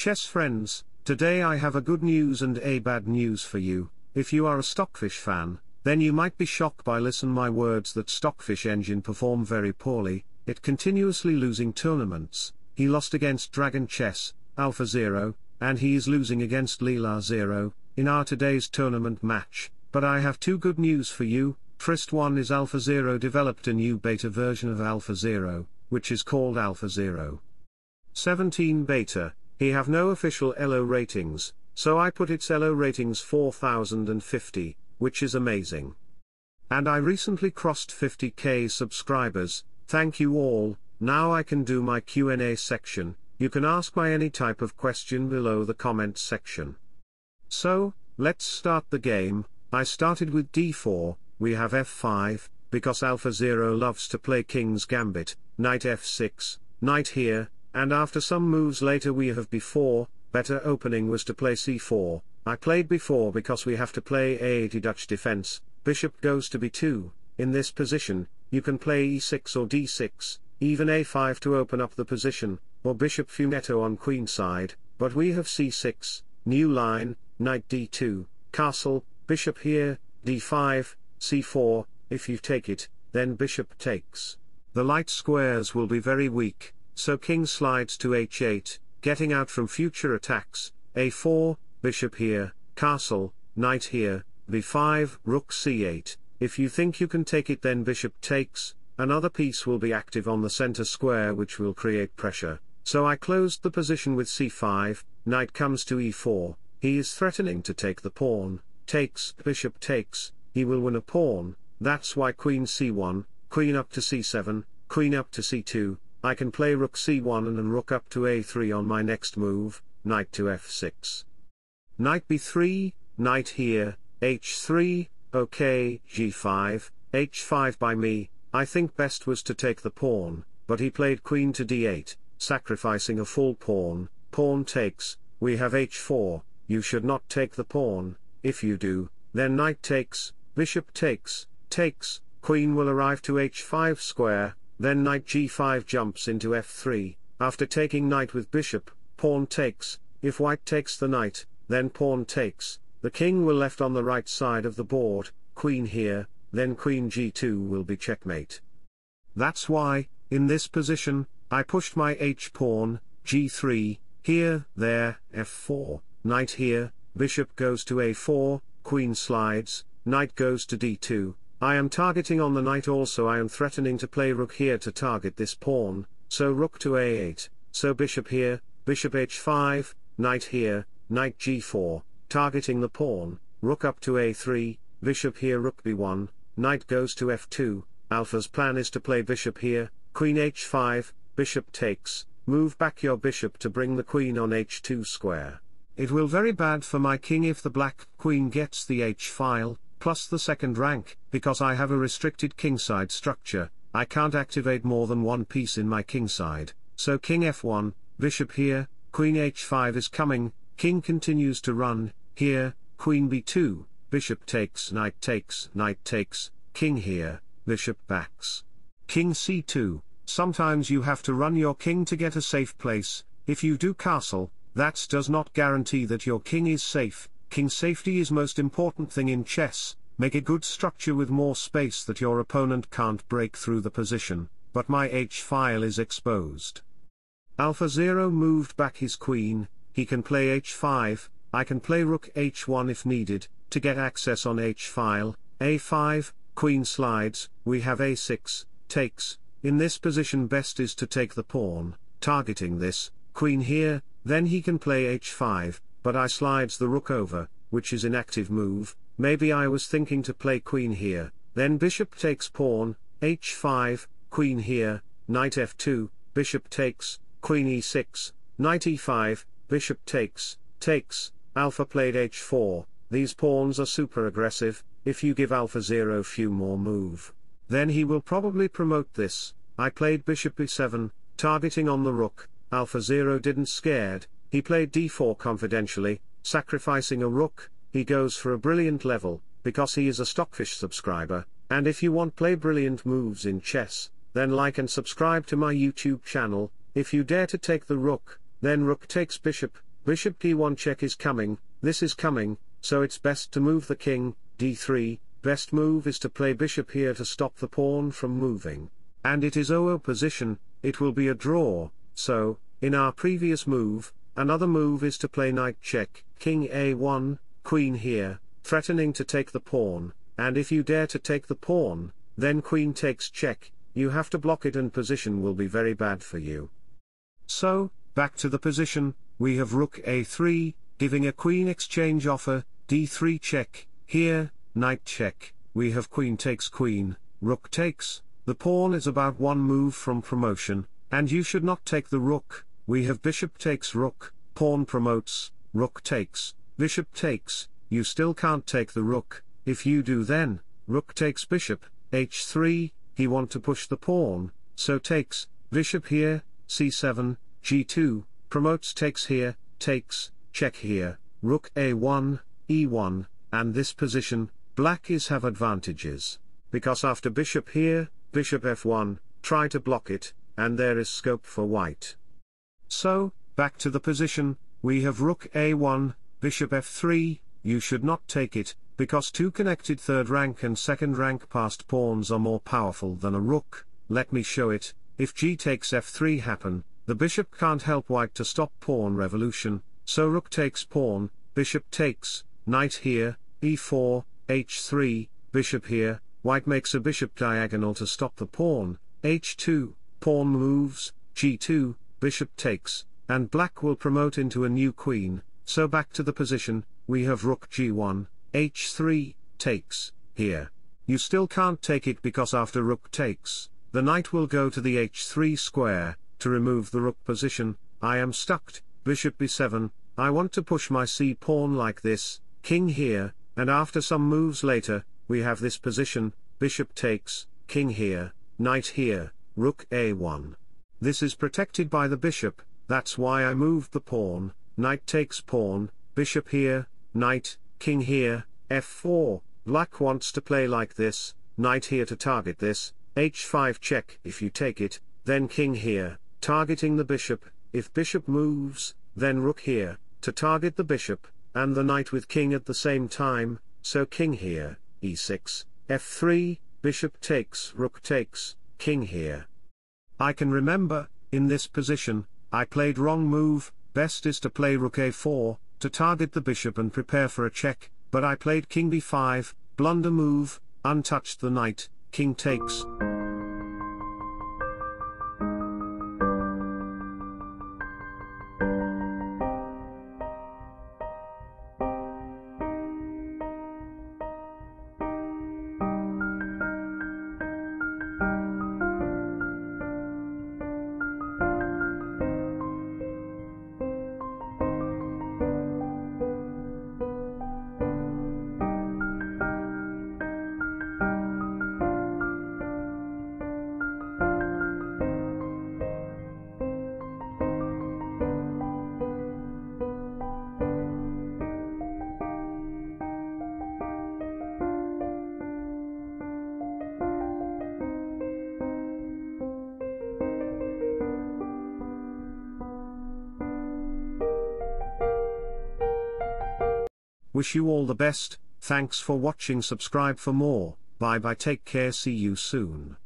Chess friends, today I have a good news and a bad news for you. If you are a Stockfish fan, then you might be shocked by listen my words that Stockfish engine perform very poorly, it continuously losing tournaments, he lost against Dragon Chess, Alpha Zero, and he is losing against Leela Zero, in our today's tournament match, but I have two good news for you, first one is Alpha Zero developed a new beta version of Alpha Zero, which is called Alpha Zero. 17 beta, he have no official ELO ratings, so I put its ELO ratings 4050, which is amazing. And I recently crossed 50k subscribers, thank you all, now I can do my Q&A section, you can ask my any type of question below the comments section. So, let's start the game, I started with d4, we have f5, because Alpha Zero loves to play King's Gambit, knight f6, knight here, and after some moves later we have b4, better opening was to play c4, I played b4 because we have to play a80 Dutch defense, bishop goes to b2, in this position, you can play e6 or d6, even a5 to open up the position, or bishop fianchetto on queen side, but we have c6, new line, knight d2, castle, bishop here, d5, c4, if you take it, then bishop takes. The light squares will be very weak, so king slides to h8, getting out from future attacks, a4, bishop here, castle, knight here, b5, rook c8, if you think you can take it then bishop takes, another piece will be active on the center square which will create pressure, so I closed the position with c5, knight comes to e4, he is threatening to take the pawn, takes, bishop takes, he will win a pawn, that's why queen c1, queen up to c7, queen up to c2, I can play rook c1 and then rook up to a3 on my next move, knight to f6. Knight b3, knight here, h3, okay, g5, h5 by me, I think best was to take the pawn, but he played queen to d8, sacrificing a full pawn, pawn takes, we have h4, you should not take the pawn, if you do, then knight takes, bishop takes, takes, queen will arrive to h5 square, then knight g5 jumps into f3, after taking knight with bishop, pawn takes, if white takes the knight, then pawn takes, the king will left on the right side of the board, queen here, then queen g2 will be checkmate. That's why, in this position, I pushed my h-pawn, g3, here, there, f4, knight here, bishop goes to a4, queen slides, knight goes to d2, I am targeting on the knight also I am threatening to play rook here to target this pawn, so rook to a8, so bishop here, bishop h5, knight here, knight g4, targeting the pawn, rook up to a3, bishop here rook b1, knight goes to f2, alpha's plan is to play bishop here, queen h5, bishop takes, move back your bishop to bring the queen on h2 square. It will very bad for my king if the black queen gets the h-file, plus the second rank, because I have a restricted kingside structure, I can't activate more than one piece in my kingside, so king f1, bishop here, queen h5 is coming, king continues to run, here, queen b2, bishop takes knight takes knight takes, king here, bishop backs. King c2, sometimes you have to run your king to get a safe place, if you do castle, that does not guarantee that your king is safe, King safety is most important thing in chess, make a good structure with more space that your opponent can't break through the position, but my h-file is exposed. Alpha Zero moved back his queen, he can play h5, I can play rook h1 if needed, to get access on h-file, a5, queen slides, we have a6, takes, in this position best is to take the pawn, targeting this, queen here, then he can play h5, but I slides the rook over, which is inactive move, maybe I was thinking to play queen here, then bishop takes pawn, h5, queen here, knight f2, bishop takes, queen e6, knight e5, bishop takes, takes, alpha played h4, these pawns are super aggressive, if you give alpha zero few more move. Then he will probably promote this, I played bishop e7, targeting on the rook, alpha zero didn't scared, he played d4 confidentially, sacrificing a rook, he goes for a brilliant level, because he is a Stockfish subscriber, and if you want play brilliant moves in chess, then like and subscribe to my YouTube channel, if you dare to take the rook, then rook takes bishop, bishop d1 check is coming, this is coming, so it's best to move the king, d3, best move is to play bishop here to stop the pawn from moving. And it is 0 position, it will be a draw, so, in our previous move, another move is to play knight check, king a1, queen here, threatening to take the pawn, and if you dare to take the pawn, then queen takes check, you have to block it and position will be very bad for you. So, back to the position, we have rook a3, giving a queen exchange offer, d3 check, here, knight check, we have queen takes queen, rook takes, the pawn is about one move from promotion, and you should not take the rook, we have bishop takes rook, pawn promotes, rook takes, bishop takes, you still can't take the rook, if you do then, rook takes bishop, h3, he want to push the pawn, so takes, bishop here, c7, g2, promotes takes here, takes, check here, rook a1, e1, and this position, black is have advantages. Because after bishop here, bishop f1, try to block it, and there is scope for white. So, back to the position, we have rook a1, bishop f3, you should not take it, because two connected third rank and second rank passed pawns are more powerful than a rook, let me show it, if g takes f3 happen, the bishop can't help white to stop pawn revolution, so rook takes pawn, bishop takes, knight here, e4, h3, bishop here, white makes a bishop diagonal to stop the pawn, h2, pawn moves, g2, bishop takes, and black will promote into a new queen, so back to the position, we have rook g1, h3, takes, here. You still can't take it because after rook takes, the knight will go to the h3 square, to remove the rook position, I am stuck, bishop b7, I want to push my c pawn like this, king here, and after some moves later, we have this position, bishop takes, king here, knight here, rook a1. This is protected by the bishop, that's why I moved the pawn, knight takes pawn, bishop here, knight, king here, f4, black wants to play like this, knight here to target this, h5 check if you take it, then king here, targeting the bishop, if bishop moves, then rook here, to target the bishop, and the knight with king at the same time, so king here, e6, f3, bishop takes, rook takes, king here. I can remember, in this position, I played wrong move, best is to play rook a4, to target the bishop and prepare for a check, but I played king b5, blunder move, untouched the knight, king takes. Wish you all the best, thanks for watching subscribe for more, bye bye take care see you soon.